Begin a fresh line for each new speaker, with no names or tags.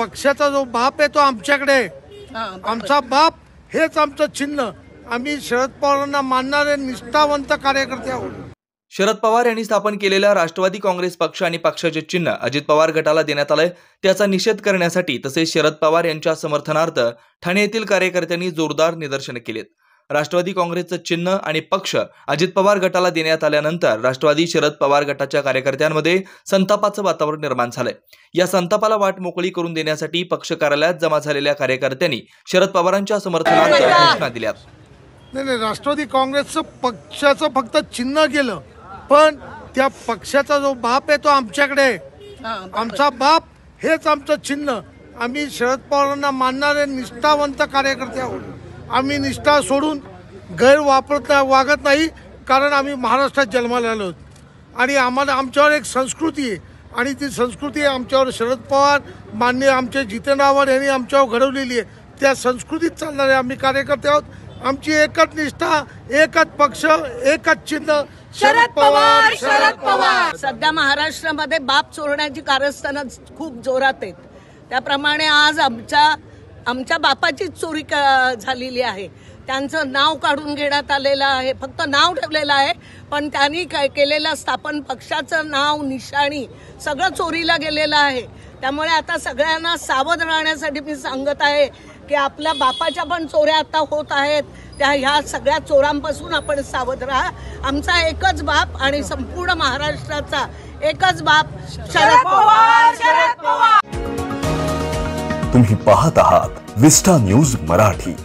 पक्षाचा जो बाप आहे तो आमच्याकडे आमचा बाप हेच आमचं चिन्ह. आम्ही शरद पवारांना मानणारे निष्ठावंत कार्यकर्ते आहोत.
शरद पवार यांनी स्थापन केलेल्या राष्ट्रवादी काँग्रेस पक्ष आणि पक्षाचे चिन्ह अजित पवार गटाला देण्यात आलंय. त्याचा निषेध करण्यासाठी तसेच शरद पवार यांच्या समर्थनार्थ ठाणे येथील कार्यकर्त्यांनी जोरदार निदर्शनं केलीत. राष्ट्रवादी काँग्रेसचं चिन्ह आणि पक्ष अजित पवार गटाला देण्यात आल्यानंतर राष्ट्रवादी शरद पवार गटाच्या कार्यकर्त्यांमध्ये संतापाचं वातावरण निर्माण झालंय. या संतापाला वाट मोकळी करून देण्यासाठी पक्ष कार्यालयात जमा झालेल्या कार्यकर्त्यांनी शरद पवारांच्या समर्थनार्थ घोषणा दिल्या
नाही नाही राष्ट्रवादी काँग्रेसचं पक्षाचं फक्त चिन्ह गेलं. पण त्या पक्षाचा जो बाप आहे तो आमच्याकडे आहे.
हा,
आमचा बाप हेच आमचं चिन्ह. आम्ही शरद पवारांना मानणारे निष्ठावंत कार्यकर्ते आहोत. आम्ही निष्ठा सोडून गैर वापरत वागत नाही कारण आम्ही महाराष्ट्रात जन्माला आलो. आणि आम्हाला आमच्यावर एक संस्कृती आहे. आणि ती संस्कृती आमच्यावर शरद पवार मान्य आमचे जितेंद्र आव्हाड यांनी आमच्यावर घडवलेली आहे. त्या संस्कृतीत चालणारे आम्ही कार्यकर्ते आहोत. आमची एकच निष्ठा एकच पक्ष एकच चिन्ह
शरद पवार शरद पवार. सध्या महाराष्ट्रामध्ये बाप चोरण्याची कारस्थानं खूप जोरात आहेत. त्याप्रमाणे आज आमच्या आमच्या बापाची चोरी झालेली आहे. त्यांचं नाव काढून घेण्यात आलेलं आहे. फक्त नाव ठेवलेलं आहे पण त्यांनी काय केलेलं स्थापन पक्षाचं नाव निशाणी सगळं चोरीला गेलेलं आहे. त्यामुळे आता सगळ्यांना सावध राहण्यासाठी मी सांगत आहे की आपल्या बापाच्या पण चोऱ्या आता होत आहेत. त्या ह्या सगळ्या चोरांपासून आपण सावध राहा. आमचा एकच बाप आणि संपूर्ण महाराष्ट्राचा एकच बाप शरद पवार शरद पवार.
तुम्ही पाहत आहात विस्टा न्यूज मराठी.